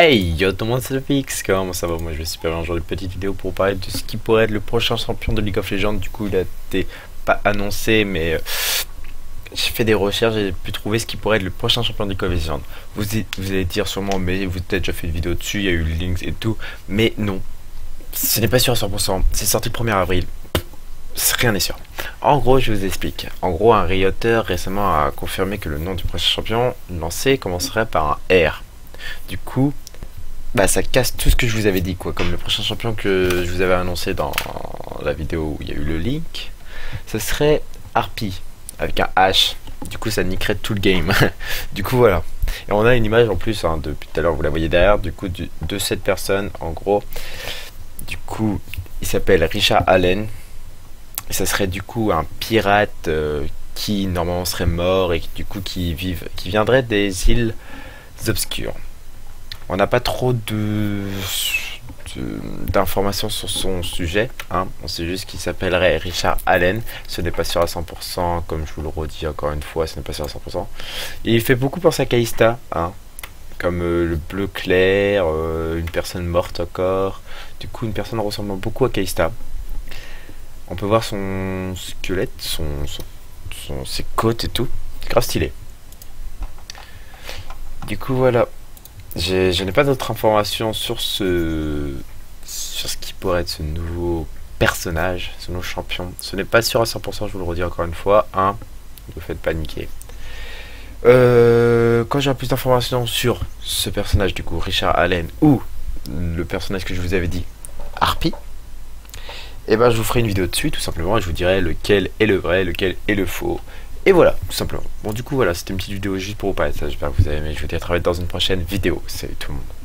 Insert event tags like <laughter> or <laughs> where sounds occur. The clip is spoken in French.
Hey yo tout le monde c'est le Pix, comment ça va? Moi je vais super bien. Aujourd'hui petite vidéo pour parler de ce qui pourrait être le prochain champion de League of Legends. Du coup il a été pas annoncé mais euh, j'ai fait des recherches et j'ai pu trouver ce qui pourrait être le prochain champion de League of Legends. Vous, vous allez dire sûrement mais vous avez déjà fait une vidéo dessus, il y a eu le links et tout. Mais non, ce n'est pas sûr à 100%, c'est sorti le 1er avril. Rien n'est sûr. En gros, je vous explique. En gros, un Rioter récemment a confirmé que le nom du prochain champion lancé commencerait par un R. Du coup, bah ça casse tout ce que je vous avais dit quoi. Comme le prochain champion que je vous avais annoncé dans la vidéo où il y a eu le link, ce serait Harpy avec un H. Du coup ça niquerait tout le game. <laughs> du coup voilà. Et on a une image en plus, hein, depuis tout à l'heure vous la voyez derrière, du coup de cette personne en gros. Du coup il s'appelle Richard Allen. Et ça serait du coup un pirate euh, qui normalement serait mort et du coup qui, vive, qui viendrait des îles obscures. On n'a pas trop de d'informations sur son sujet. Hein. On sait juste qu'il s'appellerait Richard Allen. Ce n'est pas sûr à 100%, comme je vous le redis encore une fois, ce n'est pas sûr à 100%. Et il fait beaucoup penser à Kaista, hein. comme euh, le bleu clair, euh, une personne morte encore. Du coup, une personne ressemblant beaucoup à Kaista. On peut voir son squelette, son, ses côtes et tout. Grave stylé. Du coup, voilà. Je n'ai pas d'autres informations sur ce, sur ce qui pourrait être ce nouveau personnage, ce nouveau champion. Ce n'est pas sûr à 100%, je vous le redis encore une fois. Hein, vous faites paniquer. Euh, quand j'ai plus d'informations sur ce personnage, du coup, Richard Allen, ou le personnage que je vous avais dit, Harpy, eh ben je vous ferai une vidéo dessus tout simplement et je vous dirai lequel est le vrai, lequel est le faux. Et voilà, tout simplement. Bon, du coup, voilà, c'était une petite vidéo juste pour vous parler de ça. J'espère que vous avez aimé. Je vous dis à travailler dans une prochaine vidéo. Salut tout le monde.